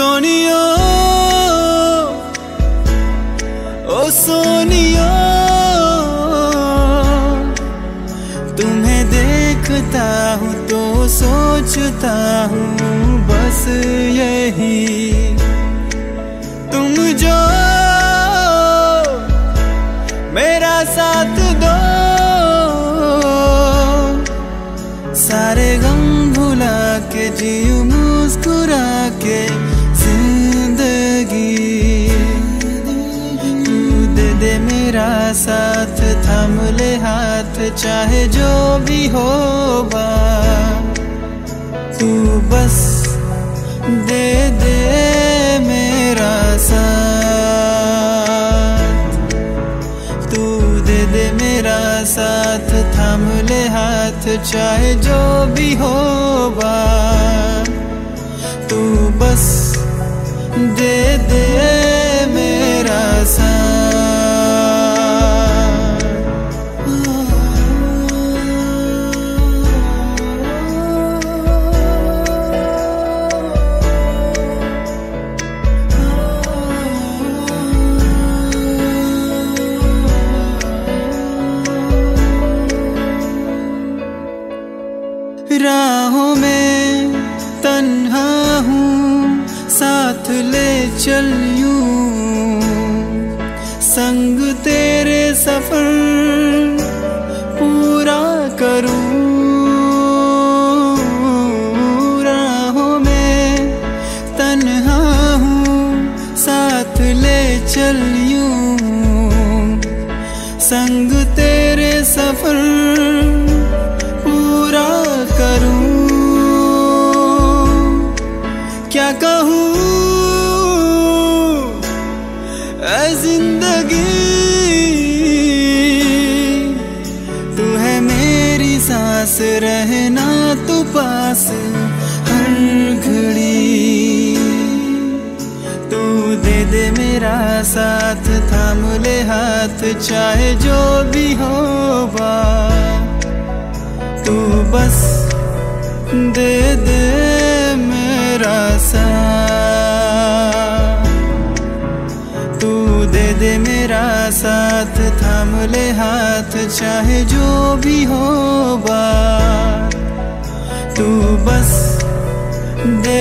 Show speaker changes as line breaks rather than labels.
सोनियो ओ सोनियो तुम्हें देखता हूँ तो सोचता हूँ, बस यही। तुम जो, मेरा साथ दो। सारे गम भुला के जीव साथ थाम ले हाथ, चाहे जो भी होगा। तू बस दे दे मेरा साथ। तू दे दे मेरा साथ, थाम ले हाथ, चाहे जो भी होगा साथ ले चल। यूँ संग तेरे सफ़र पूरा करूँ। राहों में तन्हा हूँ, साथ ले चल। यूँ संग तेरे सफ़र ज़िंदगी। तू है मेरी सांस, रहना तू पास, हर घड़ी। तू दे दे मेरा साथ, थाम ले हाथ, चाहे जो भी हो बा तू बस दे दे साथ थाम ले हाथ चाहे जो भी हो बा तू बस दे